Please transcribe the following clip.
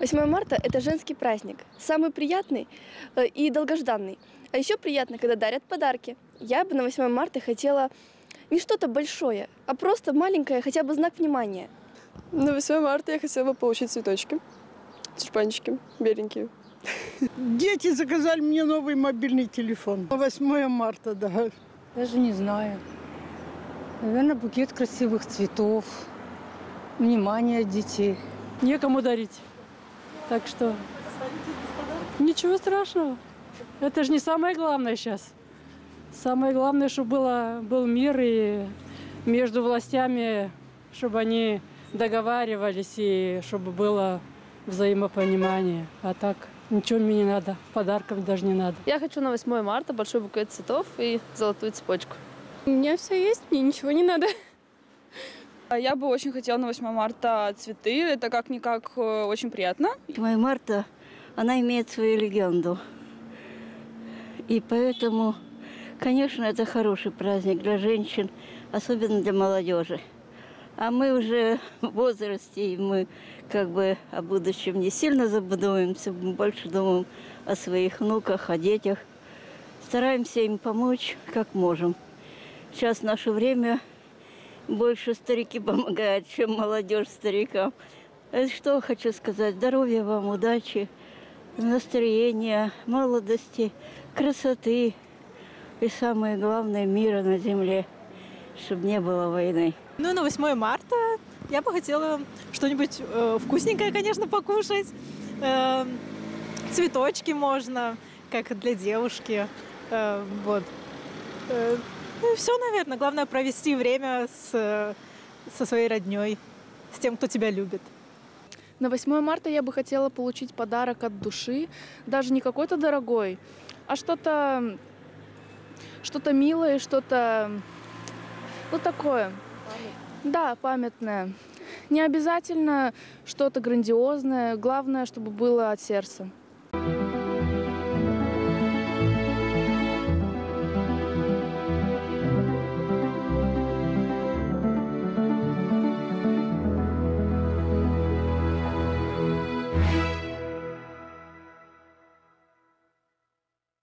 8 марта – это женский праздник, самый приятный э, и долгожданный. А еще приятно, когда дарят подарки. Я бы на 8 марта хотела не что-то большое, а просто маленькое, хотя бы знак внимания. На 8 марта я хотела бы получить цветочки, тюльпанчики беленькие. Дети заказали мне новый мобильный телефон. 8 марта, да. Даже не знаю. Наверное, букет красивых цветов, внимание детей. некому дарить. Так что ничего страшного. Это же не самое главное сейчас. Самое главное, чтобы было, был мир и между властями, чтобы они договаривались и чтобы было взаимопонимание. А так ничего мне не надо, подарков даже не надо. Я хочу на 8 марта большой букет цветов и золотую цепочку. У меня все есть, мне ничего не надо. А Я бы очень хотела на 8 марта цветы. Это как-никак э, очень приятно. 8 марта, она имеет свою легенду. И поэтому, конечно, это хороший праздник для женщин, особенно для молодежи. А мы уже в возрасте, и мы как бы о будущем не сильно задумываемся, мы больше думаем о своих внуках, о детях. Стараемся им помочь, как можем. Сейчас наше время больше старики помогают, чем молодежь старикам. Э, Что хочу сказать? Здоровья вам, удачи, настроения, молодости, красоты и самое главное мира на земле, чтобы не было войны. Ну, на 8 марта я бы хотела что-нибудь э, вкусненькое, конечно, покушать. Э, цветочки можно, как для девушки. Э, вот. Э, ну и все, наверное. Главное провести время с, со своей родней, с тем, кто тебя любит. На 8 марта я бы хотела получить подарок от души, даже не какой-то дорогой, а что-то что-то милое, что-то ну такое. Да, памятное. Не обязательно что-то грандиозное, главное, чтобы было от сердца.